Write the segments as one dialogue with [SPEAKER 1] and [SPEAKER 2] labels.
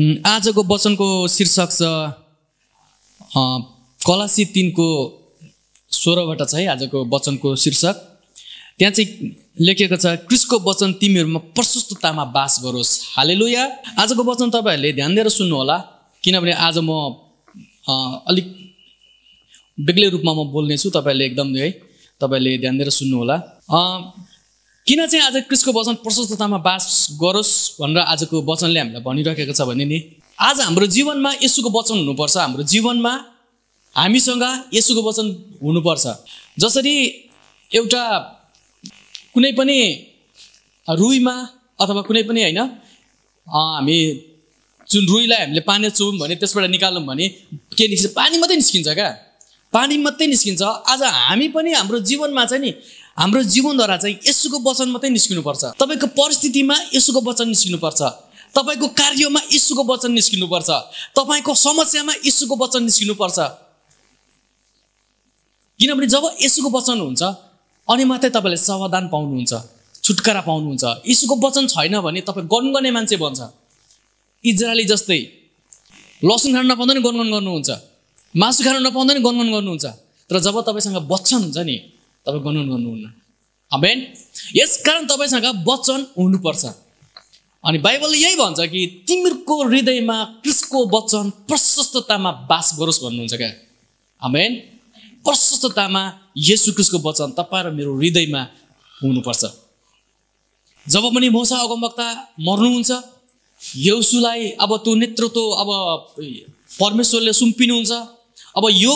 [SPEAKER 1] आजको वचनको शीर्षक छ कलासी तिनको सोह्रबाट छ है आजको वचनको शीर्षक। त्यहाँ चाहिँ लेखिएको छ क्रिस्को वचन तिमीहरूमा प्रशस्ततामा बास गरोस्। हालेलुया। आजको वचन तपाईँहरूले ध्यान दिएर सुन्नुहोला किनभने आज म अलिक बेग्लै रूपमा म बोल्नेछु तपाईँहरूले एकदम है तपाईँहरूले ध्यान दिएर सुन्नुहोला। किन चाहिँ आज क्रिस्को वचन प्रशस्ततामा बास गरोस् भनेर आजको वचनले हामीलाई भनिराखेको छ भने नि आज हाम्रो जीवनमा यसुको वचन हुनुपर्छ हाम्रो जीवनमा हामीसँग यसुको वचन हुनुपर्छ। जसरी एउटा कुनै पनि रुईमा अथवा कुनै पनि होइन हामी जुन रुईलाई हामीले पानी चुयौँ भने त्यसबाट निकाल्यौँ भने के निस्किन्छ पानी मात्रै निस्किन्छ क्या? पानी मात्रै निस्किन्छ। आज हामी पनि हाम्रो जीवनमा चाहिँ नि हाम्रो जीवनद्वारा चाहिँ यसुको वचन मात्रै निस्किनुपर्छ। तपाईँको परिस्थितिमा यसुको वचन निस्किनुपर्छ। तपाईँको कार्यमा यसुको वचन निस्किनुपर्छ। तपाईँको समस्यामा यसुको वचन निस्किनुपर्छ। किनभने जब यसुको वचन हुन्छ अनि मात्रै तपाईँले समाधान पाउनुहुन्छ छुटकारा पाउनुहुन्छ। यसुको वचन छैन भने तपाईँ गनगने मान्छे बन्छ। इजरायली जस्तै लसुन खान नपाउँदा नि गनगन गर्नुहुन्छ मासु खान नपाउँदा नि गनगन गर्नुहुन्छ। तर जब तपाईँसँग वचन हुन्छ नि तपाईँ गनगन गर्नुहुन्न अमेन यसकारण तपाईँसँग वचन हुनुपर्छ। अनि बाइबलले यही भन्छ कि तिमीहरूको हृदयमा क्रिस्को वचन प्रशस्ततामा बास गरोस् भन्नुहुन्छ क्या। आमेन प्रशस्ततामा येसु क्रिस्टको वचन तपाईँ र मेरो हृदयमा हुनुपर्छ। जब पनि मोसा अगमवक्ता मर्नुहुन्छ यौसुलाई अब त्यो नेतृत्व अब परमेश्वरले सुम्पिनुहुन्छ अब यो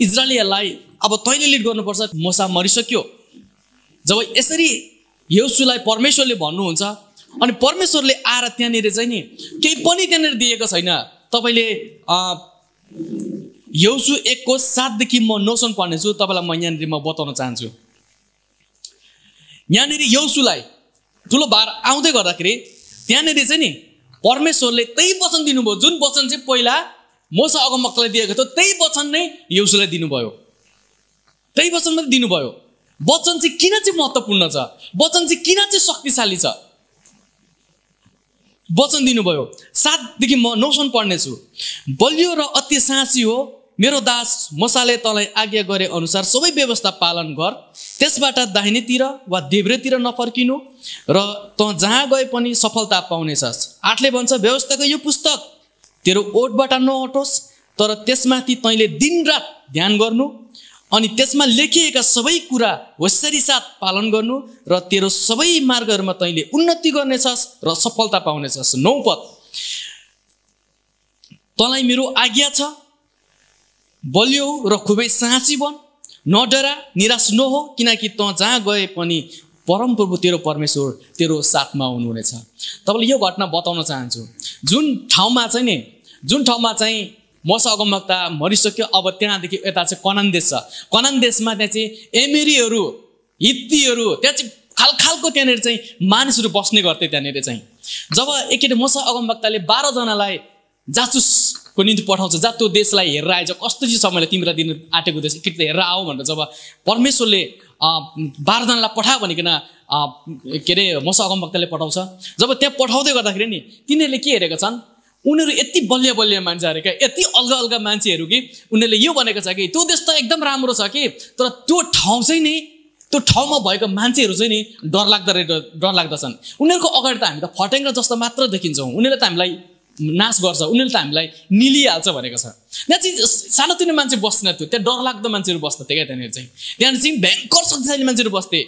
[SPEAKER 1] इजरायलीहरूलाई अब तैँले लिड गर्नुपर्छ। मोसा मरिसक्यो। जब यसरी यौसुलाई परमेश्वरले भन्नुहुन्छ अनि परमेश्वरले आएर त्यहाँनिर चाहिँ नि केही पनि त्यहाँनिर दिएको छैन। तपाईँले यौसु एकको सातदेखि म नौसन पढ्नेछु तपाईँलाई म यहाँनिर म बताउन चाहन्छु। यहाँनिर यौसुलाई ठुलो भार आउँदै गर्दाखेरि त्यहाँनिर चाहिँ नि परमेश्वरले त्यही वचन दिनुभयो। जुन वचन चाहिँ पहिला मोसा अगमक्तलाई दिएको थियो त्यही वचन नै यौसुलाई दिनुभयो। त्यही वचन मात्रै दिनुभयो। वचन चाहिँ किन चाहिँ महत्त्वपूर्ण छ? वचन चाहिँ किन चाहिँ शक्तिशाली छ? वचन दिनुभयो। सातदेखि म नौसन पढ्नेछु। बलियो र अति साँची हो। मेरो दास मसाले तँलाई आज्ञा गरे अनुसार सबै व्यवस्था पालन गर। त्यसबाट दाहिनेतिर वा देब्रेतिर नफर्किनु र तँ जहाँ गए पनि सफलता पाउनेछस्। आठले भन्छ व्यवस्थाको यो पुस्तक तेरो ओठबाट नहटोस् तर त्यसमाथि तैँले दिनरात ध्यान गर्नु। अनि त्यसमा लेखिएका सबै कुरा होसियारी साथ पालन गर्नु र तेरो सबै मार्गहरूमा तैँले उन्नति गर्नेछस् र सफलता पाउनेछस्। नौ पद। तँलाई मेरो आज्ञा छ। बलियो र खुबै साँची बन। नडरा निराश नहो किनकि तँ जहाँ गए पनि परमप्रभु तेरो परमेश्वर तेरो साथमा हुनुहुनेछ। तपाईँले यो घटना बताउन चाहन्छु। जुन ठाउँमा चाहिँ नि जुन ठाउँमा चाहिँ मसा अगमवक्ता मरिसक्यो अब त्यहाँदेखि यता चाहिँ कनान देश छ। कनान देशमा त्यहाँ चाहिँ एमेरीहरू हित्तीहरू त्यहाँ चाहिँ खाल खालको त्यहाँनिर चाहिँ मानिसहरू बस्ने गर्थे त्यहाँनिर चाहिँ। जब एकचोटि मसा अगमवक्ताले बाह्रजनालाई जासुसको निम्ति पठाउँछ जा त्यो देशलाई हेरेर आएछ कस्तो चिज मैले तिमीलाई दिनु आँटेको देश एकचोटि हेरेर आऊ भनेर जब परमेश्वरले बाह्रजनालाई पठायो भनिकन के अरे मसा अगमवक्ताले पठाउँछ। जब त्यहाँ पठाउँदै गर्दाखेरि नि तिनीहरूले के हेरेका छन्? उनीहरू यति बलिया बलिया मान्छे अरे क्या यति अल्गा अल्गा मान्छेहरू कि उनीहरूले यो भनेको छ कि त्यो देश त एकदम राम्रो छ कि तर त्यो ठाउँ चाहिँ नि त्यो ठाउँमा भएको मान्छेहरू चाहिँ नि डरलाग्दो रे डर लाग्दछन्। उनीहरूको अगाडि त हामी त फटेङ्ग्रा जस्तो मात्र देखिन्छौँ। उनीहरूले त हामीलाई नाश गर्छ उनीहरूले त हामीलाई निलिहाल्छ भनेको छ। त्यहाँ चाहिँ सानोतिनो मान्छे बस्दैन थियो त्यहाँ डरलाग्दो मान्छेहरू बस्थ्यो क्या त्यहाँनिर चाहिँ त्यहाँनिर चाहिँ भयङ्कर शक्तिशाली मान्छेहरू बस्थे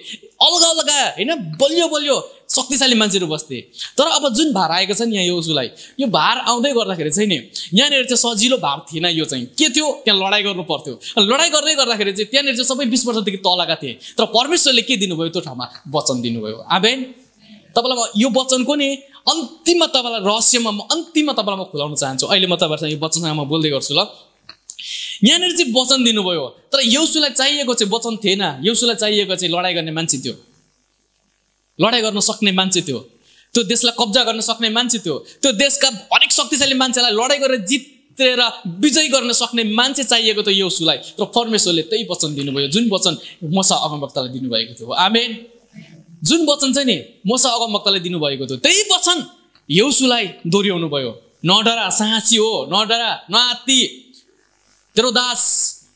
[SPEAKER 1] अलगा अलगा होइन बलियो बलियो शक्तिशाली मान्छेहरू बस्थे तर अब जुन भार आएको छ नि यहाँ योजुलाई यो भार आउँदै गर्दाखेरि चाहिँ नि यहाँनिर चाहिँ सजिलो भार थिएन यो चाहिँ के थियो त्यहाँ लडाइँ गर्नु पर्थ्यो लडाइँ गर्दै गर्दाखेरि चाहिँ त्यहाँनिर चाहिँ सबै बिस वर्षदेखि तलका थिए तर परमेश्वरले के दिनुभयो त्यो ठाउँमा वचन दिनुभयो आबेन तपाईँलाई म यो वचनको नि अन्तिममा तपाईँलाई रहस्यमा म अन्तिममा तपाईँलाई म खुलाउन चाहन्छु। अहिले म तपाईँहरूसँग यो वचनसँग म बोल्दै गर्छु ल। यहाँनिर चाहिँ वचन दिनुभयो। तर यौसुलाई चाहिएको चाहिँ वचन थिएन। यौसुलाई चाहिएको चाहिँ लडाइँ गर्ने मान्छे थियो। लडाइँ गर्न सक्ने मान्छे थियो। त्यो देशलाई कब्जा गर्न सक्ने मान्छे थियो। त्यो देशका हरेक शक्तिशाली मान्छेलाई लडाइँ गरेर जितेर विजय गर्न सक्ने मान्छे चाहिएको थियो यौसुलाई। तर परमेश्वरले त्यही वचन दिनुभयो। जुन वचन मसा अगमवक्तालाई दिनुभएको थियो। आमेन। जुन वचन चाहिँ नि मोसा अगमवक्ताले दिनुभएको थियो। त्यही वचन यौसुलाई दोहोऱ्याउनु भयो। नडरा साँची हो नडरा नआत्ती। तेरो दास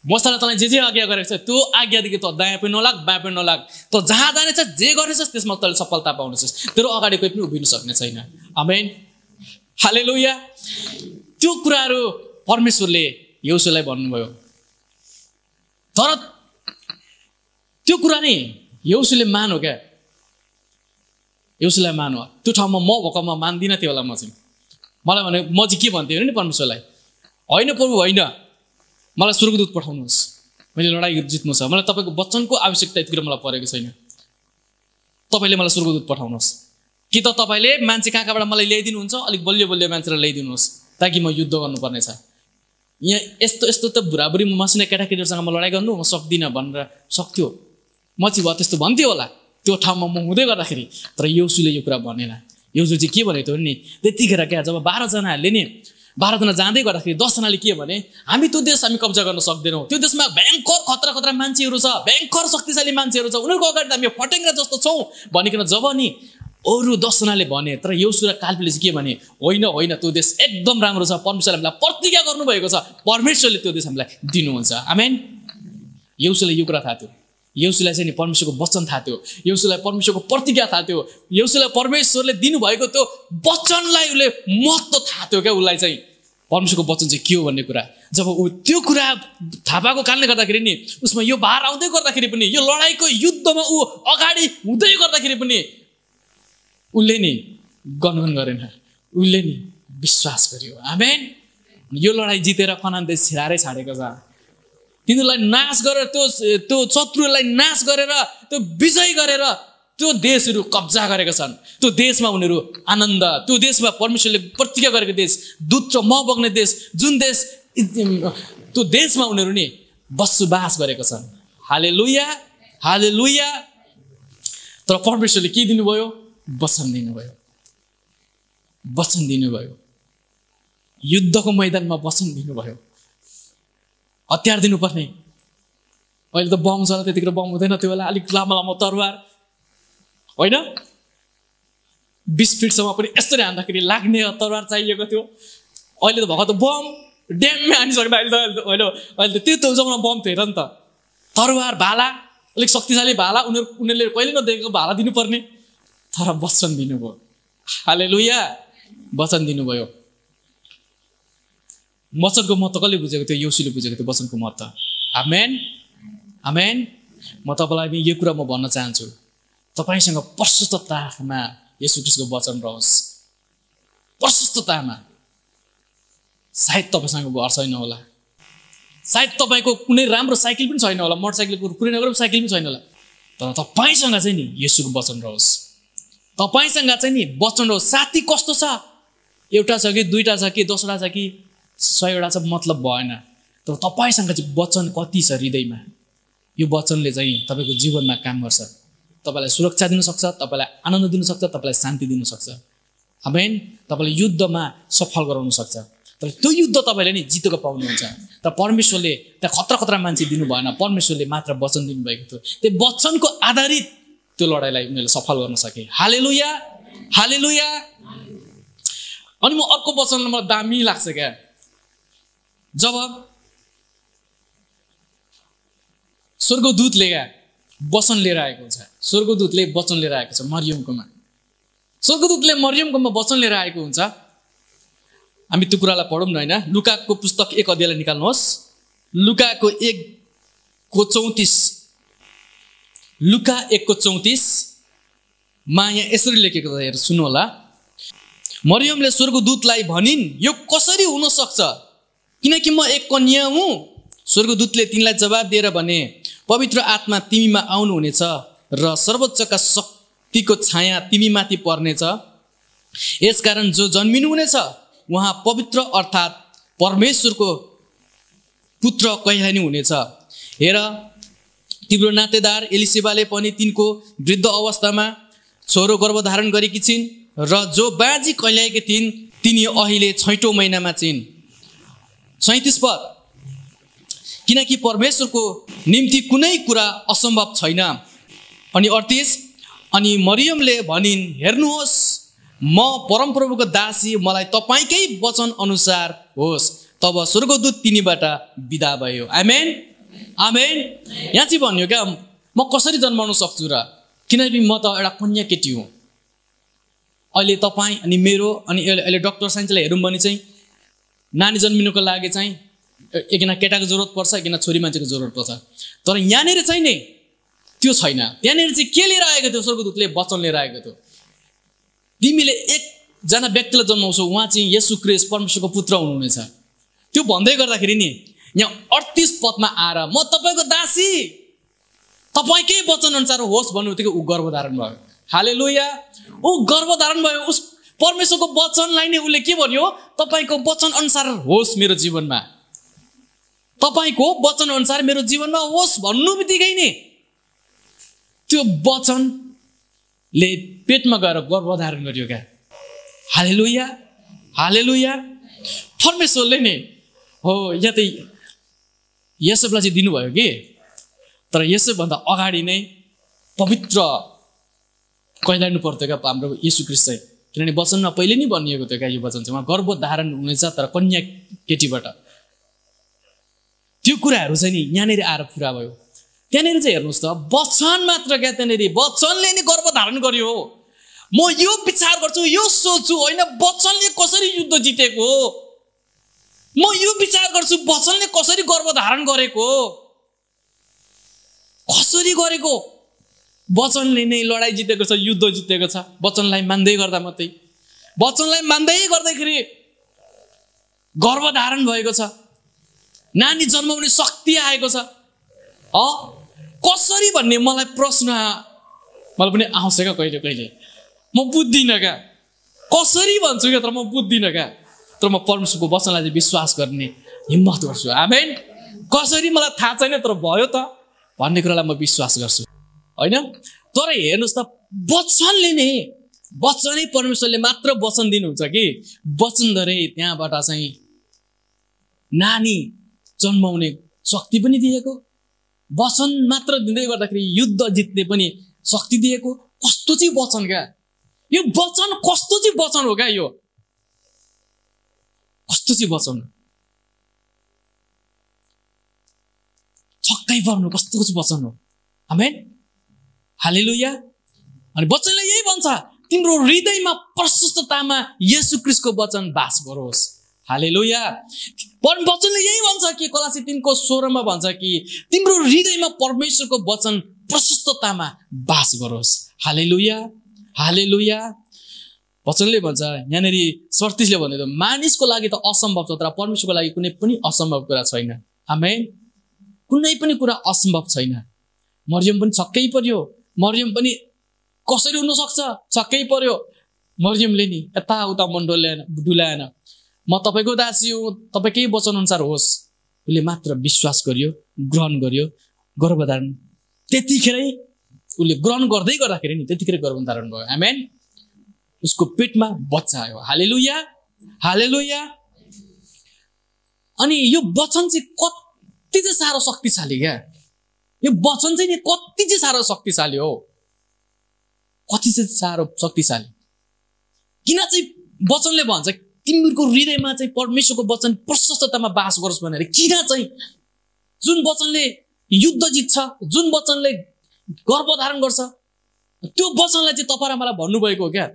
[SPEAKER 1] मसाला तँलाई जे जे आज्ञा गरेको छ त्यो आज्ञादेखि त दायाँ पनि नलाग बायाँ पनि नलाग। त जहाँ जानेछ जे गर्नेछस् त्यसमा तैँले सफलता पाउनेछस्। तेरो अगाडि कोही पनि उभिनु सक्ने छैन। आमेन। हाले लोया त्यो कुराहरू परमेश्वरले यौसुलाई भन्नुभयो। तर त्यो कुरा नि यौसुले मानो क्या। यौसुलाई मानो। त्यो ठाउँमा म भएकोमा मान्दिनँ त्यो बेला म चाहिँ मलाई भने म चाहिँ के भन्थेँ? नि परमेश्वरलाई। होइन प्रभु होइन। मलाई स्वर्गदूत पठाउनुहोस्। मैले लडाइँ जित्नु छ। मलाई तपाईँको वचनको आवश्यकता यतिखेर मलाई परेको छैन। तपाईँले मलाई स्वर्गदूत पठाउनुहोस्। कि त तपाईँले मान्छे कहाँ कहाँबाट मलाई ल्याइदिनुहुन्छ? अलिक बलियो बलियो मान्छेलाई ल्याइदिनुहोस् ताकि म युद्ध गर्नुपर्नेछ। यहाँ यस्तो यस्तो त बुढाबुढी मसिना केटाकेटीहरूसँग म लडाइँ गर्नु म सक्दिनँ भनेर सक्थ्यो। म चाहिँ भयो त्यस्तो भन्थ्यो होला। त्यो ठाउँमा म हुँदै गर्दाखेरि तर यौसुले यो कुरा भनेन। यौसु चाहिँ के भनेको थियो नि त्यतिखेर क्या जब बाह्रजनाहरूले नि बाह्रजना जाँदै गर्दाखेरि दसजनाले के भने हामी त्यो देश हामी कब्जा गर्न सक्दैनौँ। त्यो देशमा भयङ्कर खतरा खतरा मान्छेहरू छ भयङ्कर शक्तिशाली मान्छेहरू छ। उनीहरूको अगाडि हामी फटेङ्ग्रा जस्तो छौँ। भनिकन जब नि अरू दसजनाले भने तर यौसु र काल्पीले चाहिँ के भने होइन होइन त्यो देश एकदम राम्रो छ। परमेश्वरले हामीलाई प्रतिज्ञा गर्नुभएको छ। परमेश्वरले त्यो देश हामीलाई दिनुहुन्छ। आमेन। यौसुले यो कुरा थाहा थियो। यौसुलाई चाहिँ नि परमेश्वरको वचन थाहा थियो। यौसुलाई परमेश्वरको प्रतिज्ञा थाहा थियो। यौसुलाई परमेश्वरले दिनुभएको त्यो वचनलाई उसले महत्त्व थाहा थियो क्या उसलाई चाहिँ। परमेश्वरको वचन चाहिँ के हो भन्ने कुरा? जब ऊ त्यो कुरा थाहा पाएको कारणले गर्दाखेरि नि उसमा यो भार आउँदै गर्दाखेरि पनि यो लडाइँको युद्धमा ऊ अगाडि हुँदै गर्दाखेरि पनि उसले नि गनगन गरेन। उसले नि विश्वास गर्यो। आमेन। यो लडाइँ जितेर कनान देश छिराएरै छाडेको छ। तिनीहरूलाई नाश गरेर त्यो त्यो शत्रुलाई नाश गरेर त्यो विजय गरेर त्यो देशहरू कब्जा गरेका छन्। त्यो देशमा उनीहरू आनन्द त्यो देशमा परमेश्वरले प्रतिज्ञा गरेको देश दुध र म बग्ने देश जुन देश त्यो देशमा उनीहरू नि बसोबास गरेका छन्। हाले लुया हाले लुया तर परमेश्वरले के दिनुभयो? वचन दिनुभयो। वचन दिनुभयो। युद्धको मैदानमा वचन दिनुभयो। हतियार दिनुपर्ने। अहिले त बम छ त्यतिखेर बम हुँदैन त्यो बेला अलिक लामो लामो तरवार। होइन? बिस फिटसम्म पनि यस्तरी हान्दाखेरि लाग्ने तरवार चाहिएको थियो। अहिले त भएको त बम ड्याममै हानिसक्दा अहिले त होइन? अहिले त त्यो जमाना बम थियो हेर नि त। तरवार भाला अलिक शक्तिशाली भाला उनीहरू उनीहरूले कहिले नदेखेको भाला दिनुपर्ने। तर वचन दिनुभयो। हाले लुया वचन दिनुभयो। वचनको महत्त्व कसले बुझेको थियो? यौसीले बुझेको थियो वचनको महत्त्व। आमेन। आमेन। म तपाईँलाई यो कुरा म भन्न चाहन्छु। तपाईँसँग प्रशस्ततामा यसो क्रिस्टको वचन रहोस्। प्रशस्ततामा। सायद तपाईँसँग घर छैन होला। सायद तपाईँको कुनै राम्रो साइकल पनि छैन होला। मोटरसाइकलको कुनै नगर साइकल पनि छैन होला। तर तपाईँसँग चाहिँ नि यसुको वचन रहोस्। तपाईँसँग चाहिँ नि वचन रहोस्। साथी कस्तो छ? एउटा छ कि दुईवटा छ कि दसवटा छ कि? सयवटा छ मतलब भएन। तर तपाईँसँग चाहिँ वचन कति छ हृदयमा? यो वचनले चाहिँ तपाईँको जीवनमा काम गर्छ। तपाईँलाई सुरक्षा दिनसक्छ तपाईँलाई आनन्द दिनसक्छ तपाईँलाई शान्ति दिनसक्छ हमेन तपाईँलाई युद्धमा सफल गराउन सक्छ। तर त्यो युद्ध तपाईँले नि जितेको पाउनुहुन्छ। तर परमेश्वरले त्यहाँ खतरा खतरा मान्छे दिनु भएन। परमेश्वरले मात्र वचन दिनुभएको थियो। त्यो वचनको आधारित त्यो लडाइँलाई उनीहरूले सफल गर्न सके। हाले लुया हाले लुया अनि म अर्को वचन मलाई दामी लाग्छ क्या। जब स्वर्गदूतले वचन लिएर आएको हुन्छ स्वर्गदूतले वचन लिएर आएको छ मरियमकोमा। स्वर्गदूतले मरियमकोमा वचन लिएर आएको हुन्छ। हामी त्यो कुरालाई पढौँ न होइन। लुकाको पुस्तक एक अध्यायलाई निकाल्नुहोस्। लुकाको एकको चौतिस। लुका एकको चौतिसमा यहाँ यसरी लेखेको छ हेर सुन्नु होला। मरियमले स्वर्गदूतलाई भनिन् यो कसरी हुन सक्छ? किनकि म एक कन्या हुँ। स्वर्गदूतले तिनलाई जवाब दिएर भने पवित्र आत्मा तिमीमा आउनुहुनेछ र सर्वोच्चका शक्तिको छाया तिमीमाथि पर्नेछ। यसकारण जो जन्मिनुहुनेछ उहाँ पवित्र अर्थात् परमेश्वरको पुत्र कहलाइनु हुनेछ। हेर तिम्रो नातेदार एलिसेबाले पनि तिनको वृद्ध अवस्थामा छोरो गर्भधारण गरेकी छिन् र जो बाजी कहलाएकी थिइन् तिनी अहिले छैटौँ महिनामा छिन्। सैतिस पद। किनकि परमेश्वरको निम्ति कुनै कुरा असम्भव छैन। अनि अडतिस अनि मरियमले भनिन् हेर्नुहोस् म परमप्रभुको दासी मलाई तपाईँकै वचन अनुसार होस्। तब स्वर्गदूत तिनीबाट विदा भयो। आमेन आमेन यहाँ चाहिँ भन्यो क्या म कसरी जन्माउन सक्छु र? किनकि म त एउटा कन्या केटी हुँ। अहिले तपाईँ अनि मेरो अनि अहिले डक्टर साइन्सलाई हेरौँ भने चाहिँ नानी जन्मिनुको लागि चाहिँ एकजना केटाको जरुरत पर्छ एकजना छोरी मान्छेको जरुरत पर्छ। तर यहाँनिर चाहिँ नि त्यो छैन। त्यहाँनिर चाहिँ के लिएर आएको थियो? स्वर्गदूतले वचन लिएर आएको थियो। तिमीले एकजना व्यक्तिलाई जन्माउँछौ उहाँ चाहिँ यसु क्रेस परमेश्वरको पुत्र हुनुहुनेछ। त्यो भन्दै गर्दाखेरि नि यहाँ अडतिस पदमा आएर म तपाईँको दासी। तपाईँकै वचन अनुसार होस् भन्नु थियो ऊ गर्भधारण भयो। हाले लोया ऊ गर्भधारण भयो उस परमेश्वरको वचनलाई नै उसले के भन्यो? तपाईँको वचन अनुसार होस् मेरो जीवनमा। तपाईँको वचन अनुसार मेरो जीवनमा होस् भन्नु बित्तिकै नि त्यो वचनले पेटमा गएर गर्भधारण गरियो क्या। हाले लुया हाले लुया परमेश्वरले नि हो यहाँ त यसोलाई चाहिँ दिनुभयो कि? तर यसोभन्दा अगाडि नै पवित्र कैलाउनु पर्थ्यो क्या? हाम्रो यीशु क्रिस्ट चाहिँ किनभने वचनमा पहिले नै भनिएको थियो क्या यो वचन चाहिँ। उहाँ गर्भधारण हुनेछ तर कन्या केटीबाट। त्यो कुराहरू चाहिँ नि यहाँनिर आएर पुरा भयो। त्यहाँनिर चाहिँ हेर्नुहोस् त वचन मात्र क्या त्यहाँनिर। वचनले नै गर्भधारण गर्यो हो। म यो विचार गर्छु यो सोच्छु होइन वचनले कसरी युद्ध जितेको म यो विचार गर्छु वचनले कसरी गर्भधारण गरेको कसरी गरेको वचनले नै लडाइँ जितेको छ युद्ध जितेको छ। वचनलाई मान्दै गर्दा मात्रै। वचनलाई मान्दै गर्दाखेरि गर्भधारण भएको छ। नानी जन्माउने शक्ति आएको छ। कसरी भन्ने मलाई प्रश्न मलाई पनि आउँछ क्या कहिले कहिले। म बुझ्दिनँ क्या। कसरी भन्छु क्या तर म बुझ्दिनँ क्या। तर म परमेश्वरको वचनलाई चाहिँ विश्वास गर्ने हिम्मत गर्छु। आमेन। कसरी मलाई थाहा छैन तर भयो त। भन्ने कुरालाई म विश्वास गर्छु। होइन? तर हेर्नुहोस् त वचनले नै वचनै परमेश्वरले मात्र वचन दिनुहुन्छ कि? वचनद्वारै त्यहाँबाट चाहिँ नानी जन्माउने शक्ति पनि दिएको वचन मात्र दिँदै गर्दाखेरि युद्ध जित्ने पनि शक्ति दिएको कस्तो चाहिँ वचन क्या? यो वचन कस्तो चाहिँ वचन हो क्या यो? कस्तो चाहिँ वचन? छक्कै पर्नु कस्तो चाहिँ वचन हो? आमेन। हालेलुया। अनि वचनले यही भन्छ तिम्रो हृदयमा प्रशस्ततामा यसु क्रिस्टको वचन बास गरोस्। हालेलुया। वचनले यही भन्छ कि कलासी तिनको स्वरमा भन्छ कि तिम्रो हृदयमा परमेश्वरको वचन प्रशस्ततामा बास गरोस्। हालेलुया। हालेलुया। वचनले भन्छ यहाँनिर सडतिसले भन्दै मानिसको लागि त असम्भव छ तर परमेश्वरको लागि कुनै पनि असम्भव कुरा छैन। आमेन। कुनै पनि कुरा असम्भव छैन। मरियम पनि छक्कै पर्यो। मरियम पनि कसरी हुनसक्छ? छक्कै पर्यो। मरियमले नि यताउता मन डोल्याएन डुलाएन। म तपाईँको दासी हुँ तपाईँकै वचन अनुसार होस्। उसले मात्र विश्वास गरियो ग्रहण गरियो गर्भधारण त्यतिखेरै उसले ग्रहण गर्दै गर्दाखेरि नि त्यतिखेर गर्भधारण भयो। आमेन उसको पेटमा बच्चा आयो। हाले लुया हाले लुया अनि यो वचन चाहिँ कति चाहिँ साह्रो शक्तिशाली क्या? यो वचन चाहिँ नि कति चाहिँ साह्रो शक्तिशाली हो? कति चाहिँ साह्रो शक्तिशाली? किन चाहिँ वचनले भन्छ तिमीहरूको हृदयमा चाहिँ परमेश्वरको वचन प्रशस्ततामा बास गरोस् भनेर? किन चाहिँ? जुन वचनले युद्ध जित्छ जुन वचनले गर्भधारण गर्छ त्यो वचनलाई चाहिँ तपाईँ र मलाई भन्नुभएको हो क्या?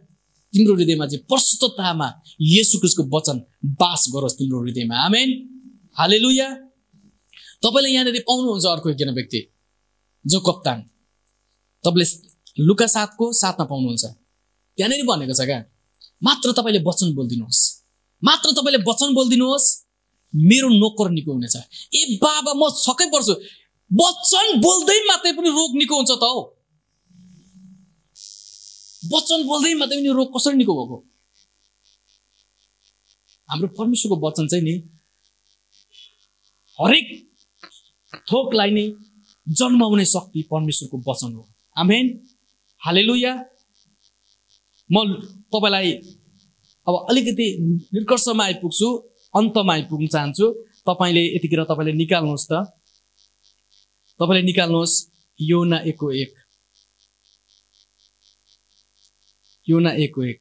[SPEAKER 1] तिम्रो हृदयमा चाहिँ प्रशस्ततामा यसु वचन बास गरोस् तिम्रो हृदयमा। आमेन। हाले लुया तपाईँले यहाँनिर पाउनुहुन्छ अर्को एकजना व्यक्ति जो कप्तान। तपाईँले लुका सातको साथमा पाउनुहुन्छ। त्यहाँनिर भनेको छ क्या मात्र तपाईँले वचन बोलिदिनुहोस्। मात्र तपाईँले वचन बोलिदिनुहोस् मेरो नोकर निको हुनेछ। ए बाबा म छक्कै पर्छु। वचन बोल्दै मात्रै पनि रोग निको हुन्छ त हौ। वचन बोल्दै मात्रै पनि रोग कसरी निको भएको? हाम्रो परमेश्वरको वचन चाहिँ नि हरेक थोकलाई नै जन्माउने शक्ति परमेश्वरको वचन हो। आमेन। हालेलुया। म तपाईँलाई अब अलिकति निष्कर्षमा आइपुग्छु अन्तमा आइपुग्न चाहन्छु। तपाईँले यतिखेर तपाईँले निकाल्नुहोस् त। तपाईँले निकाल्नुहोस् योना एकको एक। योना एकको एक।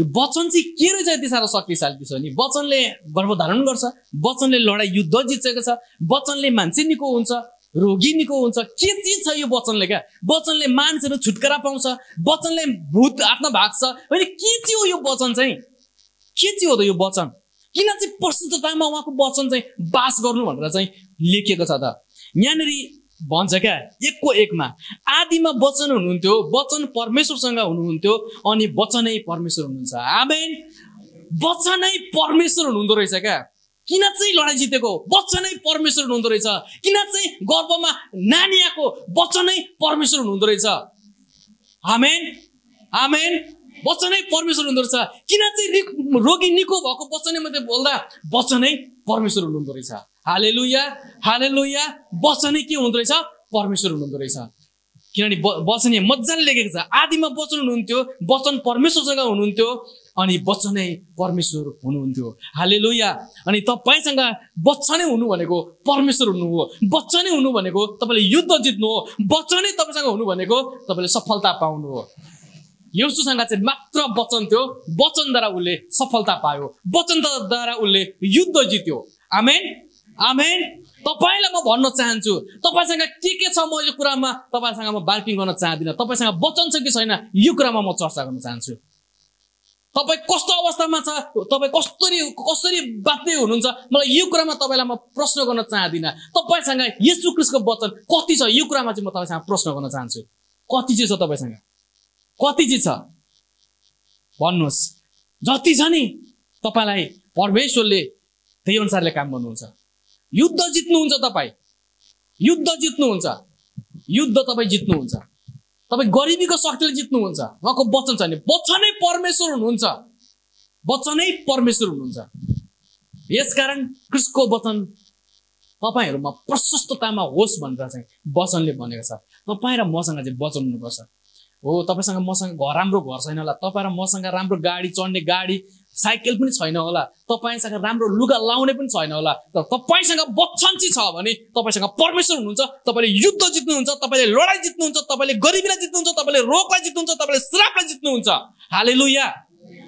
[SPEAKER 1] यो वचन चाहिँ के रहेछ यति साह्रो शक्तिशाली छ नि? वचनले गर्भधारण गर्छ वचनले लडाइँ युद्ध जितेको छ वचनले मान्छे निको हुन्छ रोगी निको हुन्छ के चिज छ यो वचनले क्या? वचनले मान्छेहरू छुटकारा पाउँछ वचनले भूत आफ्नो भाग्छ। होइन के चाहिँ हो यो वचन चाहिँ? के चाहिँ हो त यो वचन? किन चाहिँ प्रशुद्धतामा उहाँको वचन चाहिँ बास गर्नु भनेर चाहिँ लेखिएको छ त? यहाँनिर भन्छ क्या? एकको एकमा। आदिमा वचन हुनुहुन्थ्यो वचन परमेश्वरसँग हुनुहुन्थ्यो अनि वचनै परमेश्वर हुनुहुन्छ। आमेन। वचनै परमेश्वर हुनुहुँदो रहेछ क्या? किन चाहिँ लडाइँ जितेको? वचनै परमेश्वर हुनुहुँदो रहेछ। किन चाहिँ गर्भमा नानी आएको? वचनै परमेश्वर हुनुहुँदो रहेछ। आमेन। आमेन। वचनै परमेश्वर हुँदो रहेछ। किन चाहिँ रोगी निको भएको वचनै मात्रै बोल्दा वचनै परमेश्वर हुनुहुँदो रहेछ? हाले लुया हाले लुया वचनै के हुँदो रहेछ? परमेश्वर हुनुहुँदो रहेछ। किनभने वचन मजाले लेखेको छ। आदिमा वचन हुनुहुन्थ्यो वचन परमेश्वरसँग हुनुहुन्थ्यो अनि वचनै परमेश्वर हुनुहुन्थ्यो। हाले लुया अनि तपाईँसँग वचनै हुनु भनेको परमेश्वर हुनु हो। वचनै हुनु भनेको तपाईँले युद्ध जित्नु हो। वचनै तपाईँसँग हुनु भनेको तपाईँले सफलता पाउनु हो। यसुसँग चाहिँ मात्र वचन थियो। वचनद्वारा उसले सफलता पायो। वचनद्वारा उसले युद्ध जित्यो। आमेन। आमेन तपाईँलाई म भन्न चाहन्छु तपाईँसँग के के छ म यो कुरामा? तपाईँसँग म बार्किङ गर्न चाहदिनँ। तपाईँसँग वचन छ कि छैन यो कुरामा म चर्चा गर्न चाहन्छु। तपाईँ कस्तो अवस्थामा छ? तपाईँ कसरी कसरी बाध्य हुनुहुन्छ? मलाई यो कुरामा तपाईँलाई म प्रश्न गर्न चाहदिनँ। तपाईँसँग यसु क्रिस्टको वचन कति छ? यो कुरामा चाहिँ म तपाईँसँग प्रश्न गर्न चाहन्छु। कति चाहिँ छ तपाईँसँग? कति चाहिँ छ? भन्नुहोस्। जति छ नि तपाईँलाई परमेश्वरले त्यही अनुसारले काम गर्नुहुन्छ। युद्ध जित्नुहुन्छ तपाईँ। युद्ध जित्नुहुन्छ। युद्ध तपाईँ जित्नुहुन्छ। तपाईँ गरिबीको शक्तिले जित्नुहुन्छ। उहाँको वचन छ भने वचनै परमेश्वर हुनुहुन्छ। वचनै परमेश्वर हुनुहुन्छ। यसकारण कृष्णको वचन तपाईँहरूमा प्रशस्ततामा होस् भनेर चाहिँ वचनले भनेको छ। तपाईँ र मसँग चाहिँ वचन हुनुपर्छ। हो तपाईँसँग मसँग घर राम्रो घर छैन होला। तपाईँ र मसँग राम्रो गाडी चढ्ने गाडी साइकल पनि छैन होला। तपाईँसँग राम्रो लुगा लाउने पनि छैन होला। तर तपाईँसँग बच्चन चाहिँ छ भने तपाईँसँग परमेश्वर हुनुहुन्छ तपाईँले युद्ध जित्नुहुन्छ तपाईँले लडाइँ जित्नुहुन्छ तपाईँले गरिबीलाई जित्नुहुन्छ तपाईँले रोगलाई जित्नुहुन्छ तपाईँले श्रापलाई जित्नुहुन्छ। हाले लुया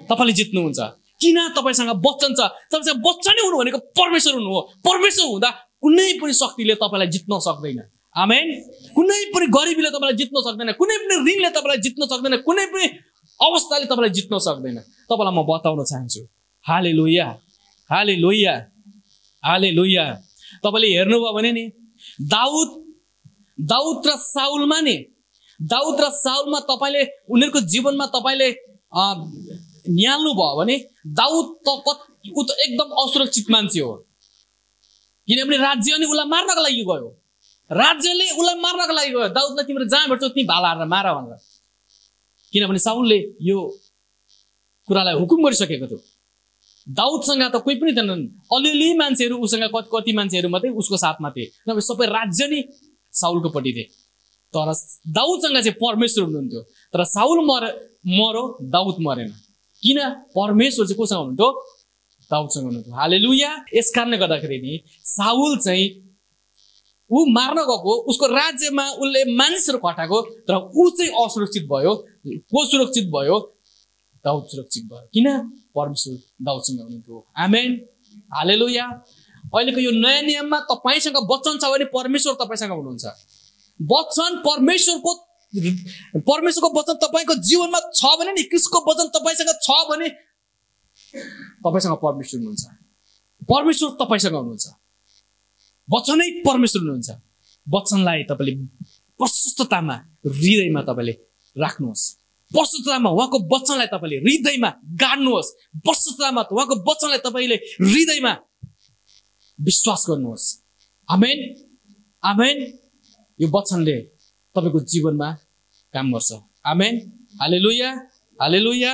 [SPEAKER 1] तपाईँले जित्नुहुन्छ। किन तपाईँसँग बच्चन छ? तपाईँसँग बच्चन नै हुनु भनेको परमेश्वर हुनु हो। परमेश्वर हुँदा कुनै पनि शक्तिले तपाईँलाई जित्न सक्दैन। आमेन। कुनै पनि गरिबीले तपाईँलाई जित्न सक्दैन। कुनै पनि ऋणले तपाईँलाई जित्न सक्दैन। कुनै पनि अवस्थाले तपाईँलाई जित्न सक्दैन। तपाईँलाई म बताउन चाहन्छु। हाले लोहिया हाले लोहिया हाले लोहिया तपाईँले हेर्नुभयो भने नि दाउद दाउद र साउलमा नि दाउद र साउलमा तपाईँले उनीहरूको जीवनमा तपाईँले निहाल्नु भयो भने दाउद त ऊ त एकदम असुरक्षित मान्छे हो। किनभने राज्य अनि उसलाई मार्नको लागि गयो। राज्यले उसलाई मार्नको लागि गयो। दाउदलाई तिम्रो जहाँ भेट्छौ ती भाला हारेर मार भनेर। किनभने साउलले यो कुरालाई हुकुम गरिसकेको थियो। दाउदसँग त कोही पनि थिएनन् अलिअलि मान्छेहरू उसँग कति कति मान्छेहरू मात्रै उसको साथमा थिए। नभए सबै राज्य नै साउलकोपट्टि थिए। तर दाउदसँग चाहिँ परमेश्वर हुनुहुन्थ्यो। तर साउल मर मरो दाउद मरेन। किन? परमेश्वर चाहिँ कोसँग हुनुहुन्थ्यो? दाउदसँग हुनुहुन्थ्यो। हाले लुया यस कारणले गर्दाखेरि नि साउल चाहिँ ऊ मार्न गएको उसको राज्यमा उसले मानिसहरू खटाएको तर ऊ चाहिँ असुरक्षित भयो को सुरक्षित भयो दाउद सुरक्षित भयो। किन? परमेश्वर दाउदसँग हुनुहुन्थ्यो। आमेन। हाले या अहिलेको यो नयाँ नियममा तपाईँसँग वचन छ भने परमेश्वर तपाईँसँग हुनुहुन्छ। वचन परमेश्वरको परमेश्वरको वचन तपाईँको जीवनमा छ भने नि कृष्णको वचन तपाईँसँग छ भने तपाईँसँग परमेश्वर हुनुहुन्छ। परमेश्वर तपाईँसँग हुनुहुन्छ। वचनै परमेश्वर हुनुहुन्छ। वचनलाई तपाईँले प्रशस्ततामा हृदयमा तपाईँले राख्नुहोस्। प्रशस्ततामा उहाँको वचनलाई तपाईँले हृदयमा गाड्नुहोस्। प्रशस्ततामा उहाँको वचनलाई तपाईँले हृदयमा विश्वास गर्नुहोस्। आमेन। आमेन। यो वचनले तपाईँको जीवनमा काम गर्छ। आमेन। हाले लुया हाले लुया